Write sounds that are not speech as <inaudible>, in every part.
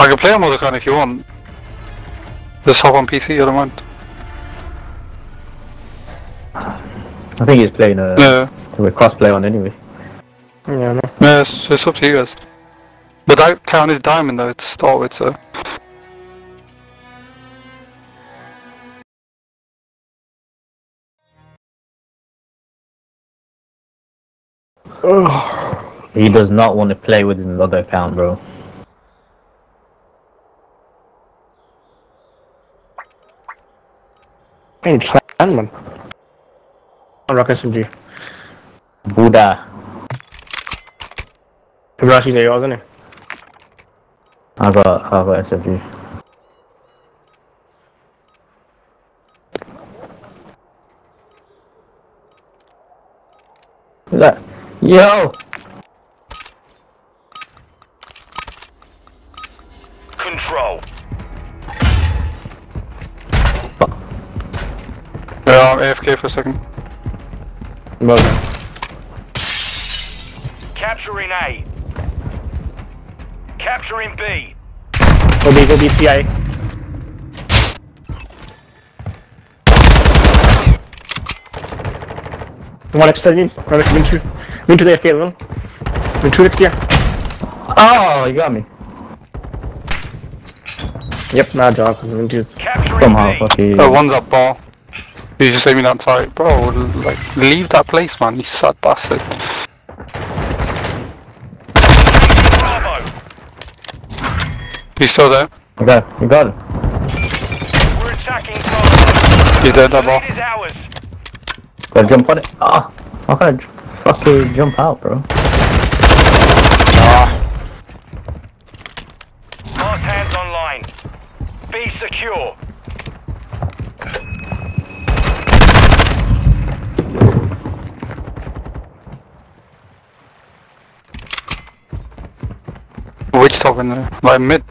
I can play on Mothercon if you want. Just hop on PC, I don't mind. I think he's playing a... Yeah, with crossplay on anyway. Yeah, no. yeah it's, it's up to you guys. But that count is diamond though, to start with, so. He does not want to play with another account, bro. Hey, clan, man. Rock SMG. Buddha. Hibashi there, wasn't it? I got, I got SMG. Who's that? Yo! Yeah, I'm AFK for a second. Well, Capturing A. Capturing B. go B, go B, PI. One extra in, one extra, win two. Win two there, okay, well. Win two next year. Oh, you got me. Yep, nah, dog. Win two. Capturing Somehow, B. fucking. Oh, one's up bar. He's just aiming outside. Bro, like, leave that place, man, you sad bastard. Bravo. He's still there. You got it, you got it. We're attacking Bravo. He's dead, The that bar. lead is ours. Gotta jump on it. Ah! how can I j- fucking jump out, bro? Last hands online. B secure. There? Like mid.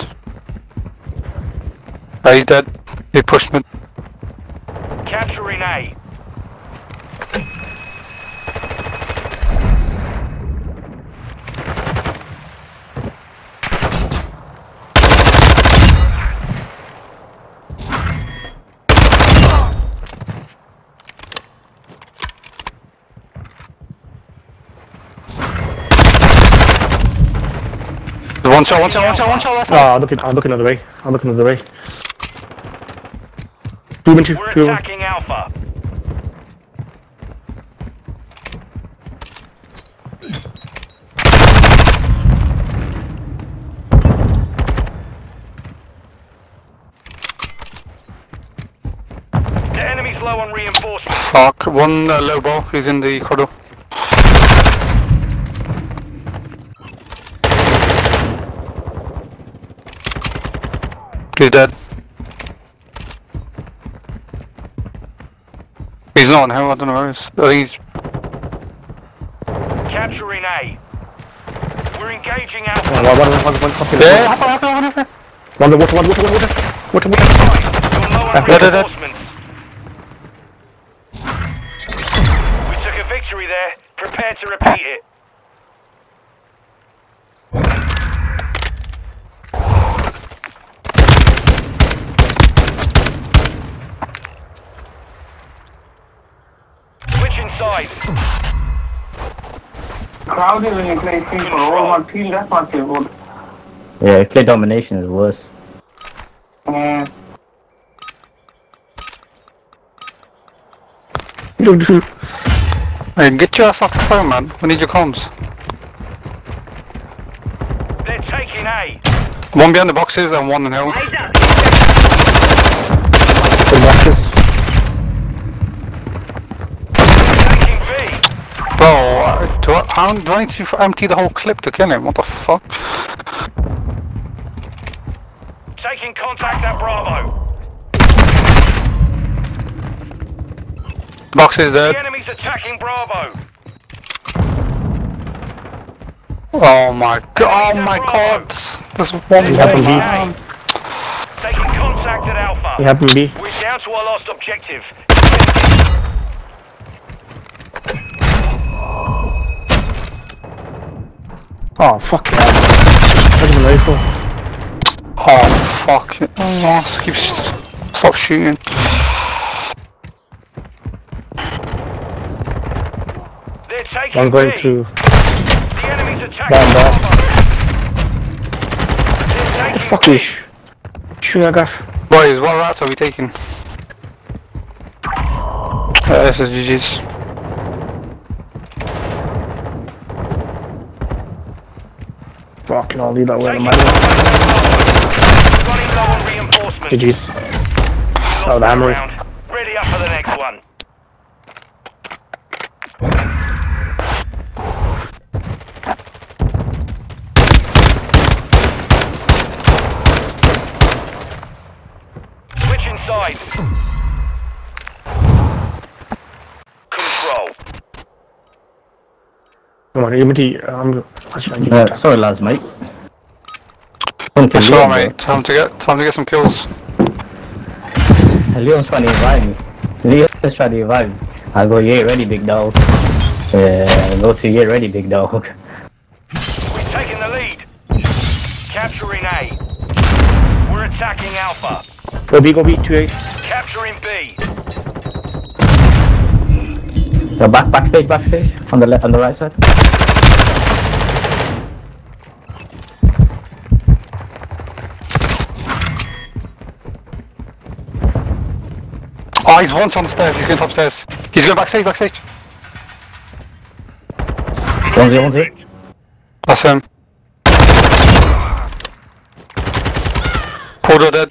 Oh, he's dead. He pushed mid. Capturing A. One shot, one shot, one shot, one shot, last Oh, I'm looking, I'm looking another way. I'm looking another way. Two win two, We're two win. attacking Alpha. The enemy's low on reinforcements. Fuck, one uh, low ball, he's in the corridor. He's dead. He's not on hell, I don't know where he is. I think he's... Capturing A. We're engaging One, Alpha. one, one, one, one, fucking. Yeah, hop on, hop on, hop on. One, water, one, water, one, water. Water, water. You're low on Dead, dead, dead. reinforcements. We took a victory there. Prepare to repeat it. Switching sides. crowded when you play FIFA. All one team, that's not too good. Yeah, play domination is worse. Uh, <laughs> Hey, get your ass off the phone, man. We need your comms. They're taking A. One behind the boxes and one in hell. Good matches. Taking B. Bro, uh, do I, how do I need to empty the whole clip to kill him? What the fuck? Taking contact at Bravo. Box is The enemy's attacking Bravo. Oh my god, oh my god. There's one You have more to be- man. Taking contact at Alpha. You have B. We're down to our last objective. Oh, fuck that. That's a rifle. Oh fuck it. Oh, keep sh- stop shooting. They're taking I'm going to. The enemy's attacking Bomb, bomb. Bravo. Fuck is... you. sh- Shooting at gaff. Boys, what rats are we taking? Uh, this is GG's. Fucking I'll leave that way my low. GG's. Oh, the round. Ready up for the next one. Switching sides. Control. Come on, give me the. I'm. Actually, I need um, Uh, that. sorry, lads, mate. One kill That's Leon, all, mate. Time to get time to get some kills. Uh, bro. Leon's trying to revive me. Leon's trying to revive me. I go, yeah, ready, big dog. Yeah, go to yeah, ready, big dog. <laughs> We're taking the lead. Capturing A. We're attacking Alpha. Go B, go B, 2 A. Capturing B. So back, backstage, backstage, on the left, on the right side. Oh, he's once on the stairs. He's going upstairs. He's going backstage, backstage. One zero, one zero. That's him. Porter dead.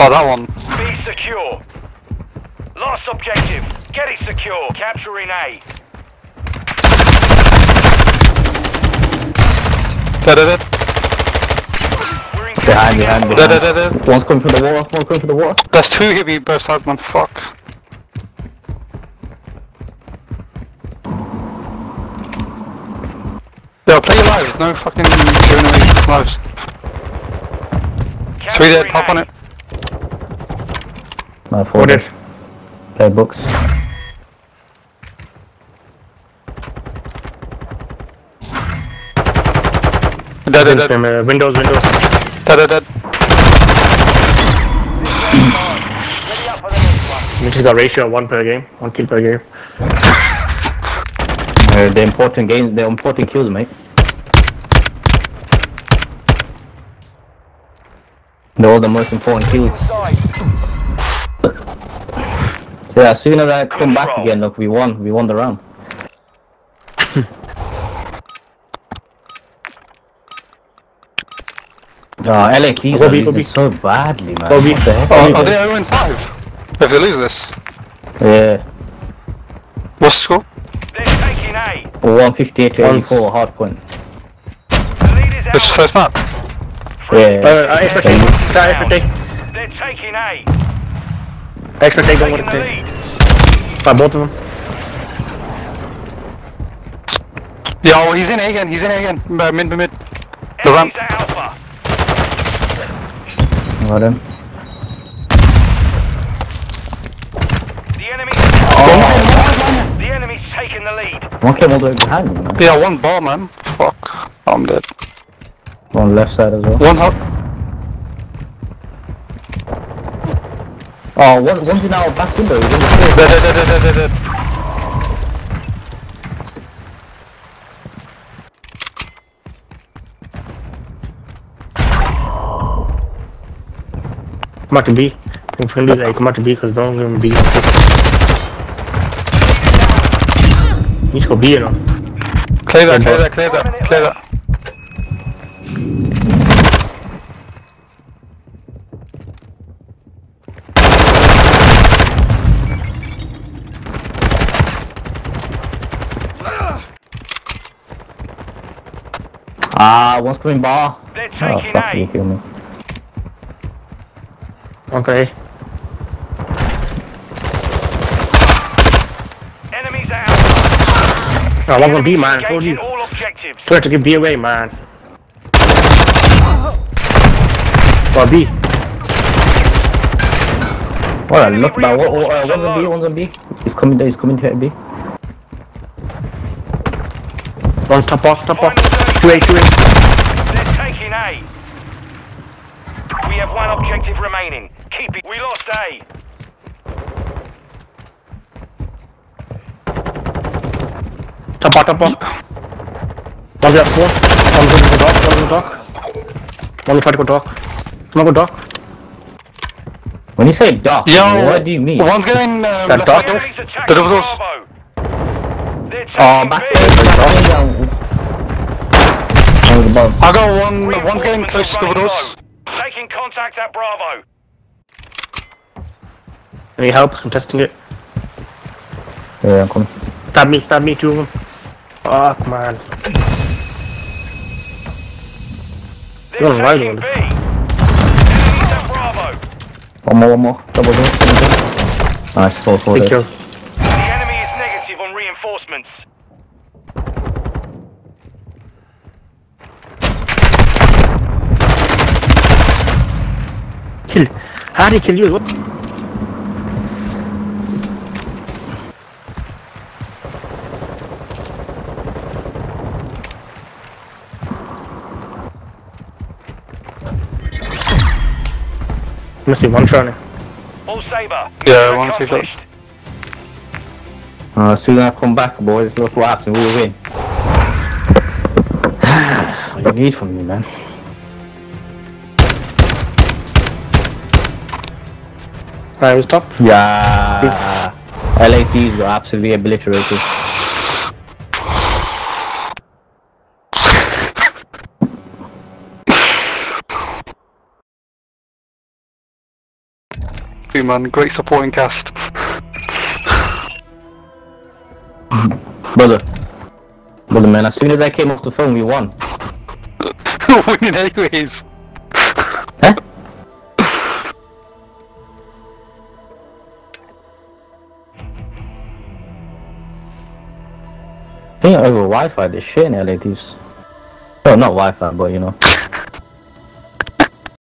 Oh, that one. B secure. Lost objective. Get it secure. Capturing A. Dead, dead, dead. We're engaging Behind, behind, behind. dead, dead, dead. One's coming from the water, one's coming from the water. There's two hit me both sides, man. Fuck. Yo, play your lives. No fucking giving away lives. Three dead. Capturing Top on it. My Go fault. there. Play books. Dead, dead, dead. Windows, windows. Dead, dead, dead. Ready up for the next one. We just got ratio of one per game. One kill per game. <laughs> Uh, the important games, the important kills, mate. They're all the most important kills. Yeah, as soon as I come back again, look, we won. We won the round. Oh, LA Thieves Go are B, losing B. so badly, man. Go B. What the heck? Oh, are they 0 and 5? If they lose this. Yeah, What's the score? They're taking A. 158 to 84, hard point. The is This Alpha. first map. Yeah. Uh, uh, extra take. Try extra take. They're taking A. Extra take, don't Taking want to the take. lead. Both of them. Yo, he's in A again. He's in A again. Uh, mid, mid, mid. The ramp. Alpha. Got him. The enemy. Oh, The enemy's taking the lead. one came all the way behind me, man. Yeah, one ball, man. Fuck. I'm dead. On left side as well. One top. Oh, one, one's in our back window. He's in the. Dead, dead, dead, dead, dead, dead. Come out to B. I think friendly's like, come out to B because don't give him B. You need to go B, you know. Clear that, Good clear that, clear that, clear that. Ah, one's coming bar. They're Oh, fuck, you A. kill me. Okay. Enemies at Alpha. I want one B, Enemies man. I told you. all objectives. Try to give B away, man. Go B. What a look, man. What, what, uh, one's on B, one's on B. He's coming there, he's coming to B. One's top off, top off. Final 30 Two A, two A. They're taking A. We have one objective remaining. Keep it. We lost A. Top bar, top bar. One's at four. One's going to go dark. One's going to dock. One will try to go dark. One go dark. When you say dock, Yo, what do you mean? One's going um, That left dark? side. The attacking double doors. Oh, taking backstage, B. backstage, um, on the bottom. I got one. One's getting close to the running doors. Low. Taking contact at Bravo. Any help? I'm testing it. Yeah, I'm coming. Stab me, stab me, two of them. Fuck, man. They're You're right taking on B. it. Bravo. One more, one more. Double door. double door. Nice, four, four. Big there. kill. The enemy is negative on reinforcements. Kill. How did he kill you? What? Missing one shot. All Saber. Yeah, mission one Saber. accomplished. Uh, soon I come back, boys. Look what happens. We win. <sighs> That's what you need from me, man. I was top. Yeah. LAPs got absolutely obliterated. Hey, man, great supporting cast. Brother. Brother, man, as soon as I came off the phone, we won. <laughs> Winning anyways. I think over Wi-Fi, the shit in LA LAPs. Oh, not Wi-Fi, but you know. <laughs>